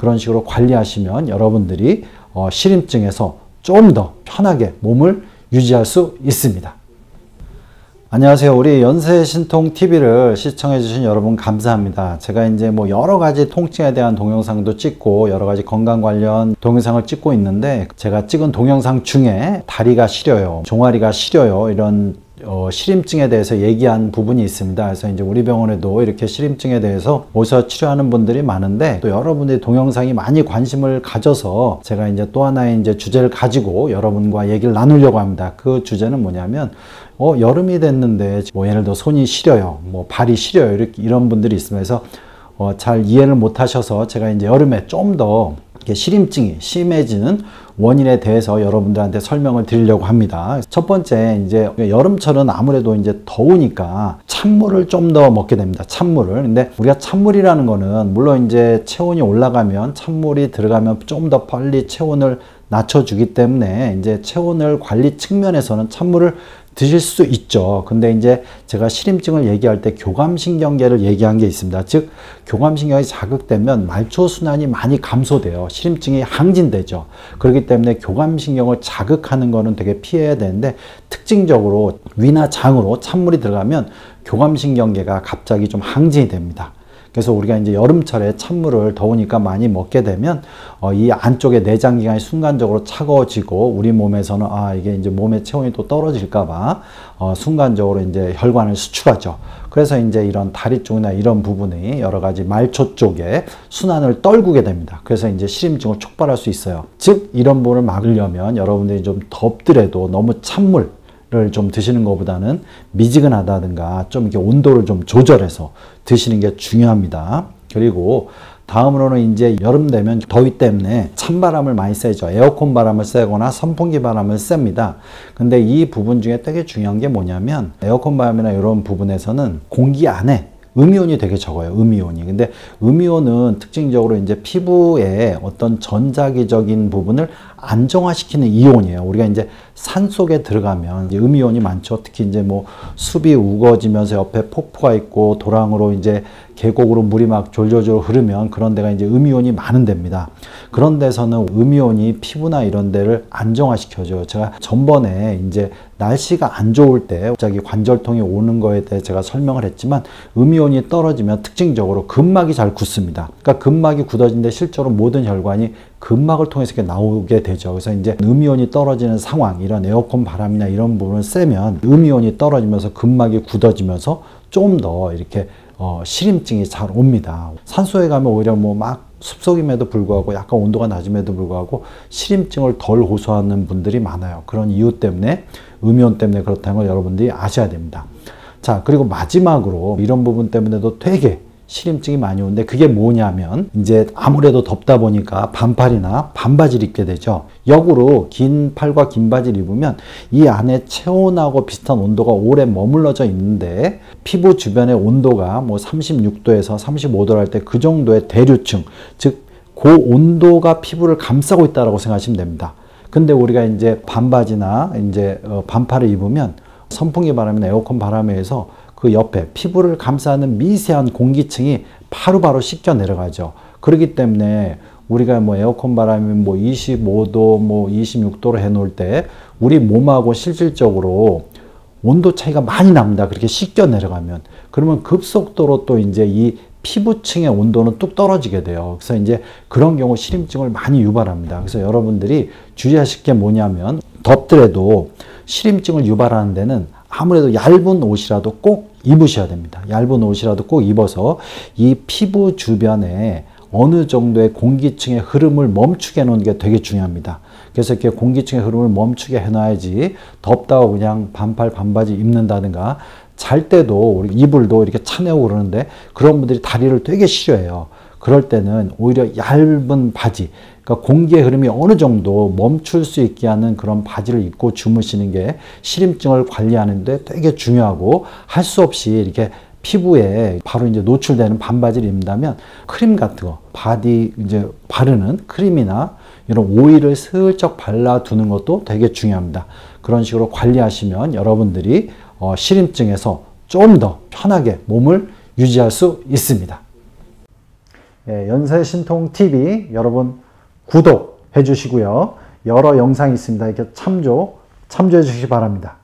그런 식으로 관리하시면 여러분들이 어, 시림증에서 좀 더 편하게 몸을 유지할 수 있습니다. 안녕하세요. 우리 연세신통 TV를 시청해주신 여러분 감사합니다. 제가 이제 뭐 여러 가지 통증에 대한 동영상도 찍고 여러 가지 건강 관련 동영상을 찍고 있는데 제가 찍은 동영상 중에 다리가 시려요. 종아리가 시려요. 이런 어, 시림증에 대해서 얘기한 부분이 있습니다. 그래서 이제 우리 병원에도 이렇게 시림증에 대해서 오셔 치료하는 분들이 많은데 또 여러분들이 동영상이 많이 관심을 가져서 제가 이제 또 하나의 이제 주제를 가지고 여러분과 얘기를 나누려고 합니다. 그 주제는 뭐냐면 어, 여름이 됐는데 뭐 예를 들어 손이 시려요. 뭐 발이 시려요. 이렇게 이런 분들이 있으면서 어, 잘 이해를 못 하셔서 제가 이제 여름에 좀더 시림증이 심해지는 원인에 대해서 여러분들한테 설명을 드리려고 합니다. 첫 번째, 이제 여름철은 아무래도 이제 더우니까 찬물을 좀 더 먹게 됩니다. 찬물을. 근데 우리가 찬물이라는 거는 물론 이제 체온이 올라가면 찬물이 들어가면 좀 더 빨리 체온을 낮춰주기 때문에 이제 체온을 관리 측면에서는 찬물을 드실 수 있죠. 근데 이제 제가 시림증을 얘기할 때 교감신경계를 얘기한 게 있습니다. 즉, 교감신경이 자극되면 말초순환이 많이 감소돼요. 시림증이 항진되죠. 그렇기 때문에 교감신경을 자극하는 거는 되게 피해야 되는데 특징적으로 위나 장으로 찬물이 들어가면 교감신경계가 갑자기 좀 항진이 됩니다. 그래서 우리가 이제 여름철에 찬물을 더우니까 많이 먹게 되면 어, 이 안쪽에 내장 기관이 순간적으로 차가워지고 우리 몸에서는 아 이게 이제 몸의 체온이 또 떨어질까봐 어, 순간적으로 이제 혈관을 수축하죠. 그래서 이제 이런 다리 쪽이나 이런 부분이 여러 가지 말초 쪽에 순환을 떨구게 됩니다. 그래서 이제 시림증을 촉발할 수 있어요. 즉 이런 부분을 막으려면 여러분들이 좀 덥더라도 너무 찬물 좀 드시는 것보다는 미지근하다든가 좀 이렇게 온도를 좀 조절해서 드시는 게 중요합니다. 그리고 다음으로는 이제 여름 되면 더위 때문에 찬바람을 많이 쐬죠. 에어컨 바람을 쐬거나 선풍기 바람을 쐴니다. 근데 이 부분 중에 되게 중요한 게 뭐냐면 에어컨 바람이나 이런 부분에서는 공기 안에 음이온이 되게 적어요. 음이온이. 근데 음이온은 특징적으로 이제 피부의 어떤 전자기적인 부분을 안정화시키는 이온이에요. 우리가 이제 산 속에 들어가면 음이온이 많죠. 특히 이제 뭐 숲이 우거지면서 옆에 폭포가 있고 도랑으로 이제 계곡으로 물이 막 졸졸졸 흐르면 그런 데가 이제 음이온이 많은 데입니다. 그런 데서는 음이온이 피부나 이런 데를 안정화시켜줘요. 제가 전번에 이제 날씨가 안 좋을 때 갑자기 관절통이 오는 거에 대해 제가 설명을 했지만 음이온이 떨어지면 특징적으로 근막이 잘 굳습니다. 그러니까 근막이 굳어진데 실제로 모든 혈관이 근막을 통해서 이렇게 나오게 되죠. 그래서 이제 음이온이 떨어지는 상황, 이런 에어컨 바람이나 이런 부분을 쐬면 음이온이 떨어지면서 근막이 굳어지면서 좀 더 이렇게 어, 시림증이 잘 옵니다. 산소에 가면 오히려 뭐막 습속임에도 불구하고 약간 온도가 낮음에도 불구하고 시림증을 덜 호소하는 분들이 많아요. 그런 이유 때문에 음이온 때문에 그렇다는 걸 여러분들이 아셔야 됩니다. 자, 그리고 마지막으로 이런 부분 때문에도 되게 시림증이 많이 오는데 그게 뭐냐면 이제 아무래도 덥다 보니까 반팔이나 반바지를 입게 되죠. 역으로 긴 팔과 긴 바지를 입으면 이 안에 체온하고 비슷한 온도가 오래 머물러져 있는데 피부 주변의 온도가 뭐 36도에서 35도 할때 그 정도의 대류층 즉 고온도가 피부를 감싸고 있다라고 생각하시면 됩니다. 근데 우리가 이제 반바지나 이제 어, 반팔을 입으면 선풍기 바람이나 에어컨 바람에 의해서 그 옆에 피부를 감싸는 미세한 공기층이 바로바로 씻겨 내려가죠. 그렇기 때문에 우리가 뭐 에어컨 바람이 뭐 25도, 뭐 26도로 해놓을 때 우리 몸하고 실질적으로 온도 차이가 많이 납니다. 그렇게 씻겨 내려가면. 그러면 급속도로 또 이제 이 피부층의 온도는 뚝 떨어지게 돼요. 그래서 이제 그런 경우 시림증을 많이 유발합니다. 그래서 여러분들이 주의하실 게 뭐냐면 덥더라도 시림증을 유발하는 데는 아무래도 얇은 옷이라도 꼭 입으셔야 됩니다. 얇은 옷이라도 꼭 입어서 이 피부 주변에 어느 정도의 공기층의 흐름을 멈추게 해놓는 게 되게 중요합니다. 그래서 이렇게 공기층의 흐름을 멈추게 해놔야지 덥다고 그냥 반팔 반바지 입는다든가 잘 때도 이불도 이렇게 차내고 그러는데 그런 분들이 다리를 되게 싫어해요. 그럴 때는 오히려 얇은 바지, 그러니까 공기의 흐름이 어느 정도 멈출 수 있게 하는 그런 바지를 입고 주무시는 게 시림증을 관리하는데 되게 중요하고 할 수 없이 이렇게 피부에 바로 이제 노출되는 반바지를 입는다면 크림 같은 거, 바디 이제 바르는 크림이나 이런 오일을 슬쩍 발라두는 것도 되게 중요합니다. 그런 식으로 관리하시면 여러분들이 어, 시림증에서 좀 더 편하게 몸을 유지할 수 있습니다. 예, 연세신통TV 여러분 구독해 주시고요. 여러 영상이 있습니다. 이렇게 참조, 참조해 주시기 바랍니다.